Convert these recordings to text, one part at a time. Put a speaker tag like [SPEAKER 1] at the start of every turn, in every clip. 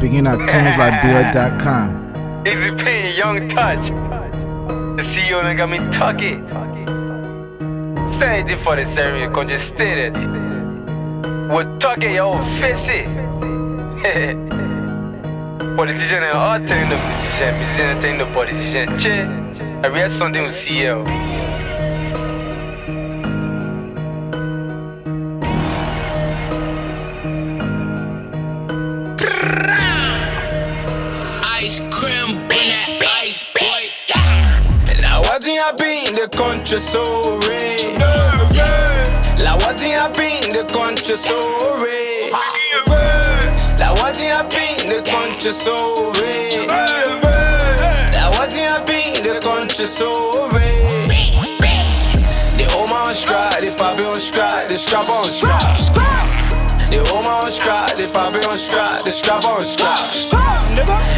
[SPEAKER 1] Begin at tunesliberia.com.
[SPEAKER 2] Ezy Pain, Yung Torch. The CEO man got me it. Say it for the ceremony, congested. What tucky, yo, face Politicien är all thing the musician, musician thing the politician. Che, I read something with CEO.
[SPEAKER 3] Ice cream, bring that ice, boy.
[SPEAKER 2] La wedding I be in the country so red. La wedding I be in the country so red. La wedding I be in the country so red. La wedding I be in the country so red. The old man on strike, the poppy on strike, the strap on strike. The old man on strike, the poppy on strike, the strap on strike.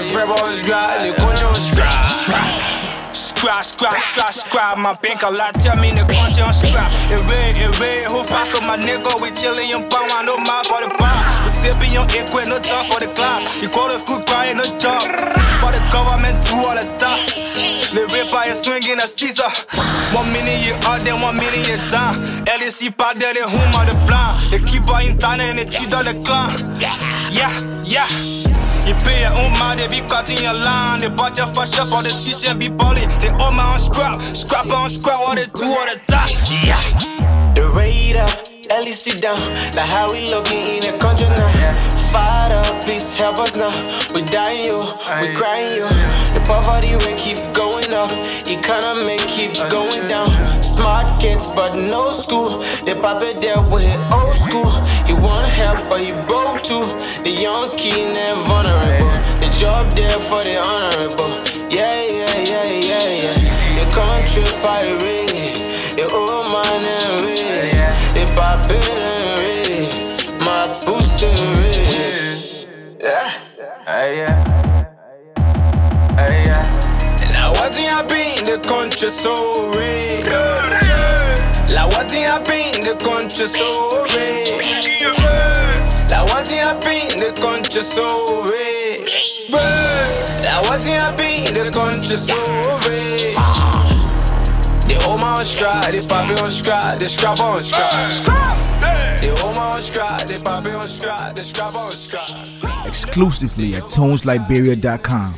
[SPEAKER 2] The on strike, the coin on strike.
[SPEAKER 4] Scrap, scrap, scrap, scrap. My bank a lot tell me the country on scrap. It red, it red. Who fuck with my nigga? We chillin' in pound, I no mind for the bar. We sippin' on equip, no time for the class. You call the school crying, no job. For the government, two all the top. Le rip est swinging a Caesar. One minute you out, then one minute you down. LEC pas de les hum de blanc. L'équipe a une tanne et tu dans le clan. Yeah, yeah. You pay your own mind, they be cutting your line. They bought your fresh up, all the t-shirt be bully. They all my own scrap, scrap on scrap, all they do all the time. Yeah.
[SPEAKER 2] The radar, Ellie sit down. Like how we looking in the country now. Fired up, please help us now. We dying yo, we crying yo. The poverty rate keep going up, economy keep going down. Smart kids, but no school. They pop it there with old school. He wanna help, but he broke too. The young kid and vulnerable. The job there for the honorable. Yeah, yeah, yeah, yeah, yeah. The country pirate. The old man and red. The pop and red. My boots and red. Yeah. Hey, yeah. Hey, yeah. Now what thing I be in the country so red? Like what be in the country so red? The country so red? Like what thing I be the country so red? The old man on the poppy on the strap on strike. The old man on the poppy on strike, the strap on strike.
[SPEAKER 1] Exclusively at tunesliberia.com.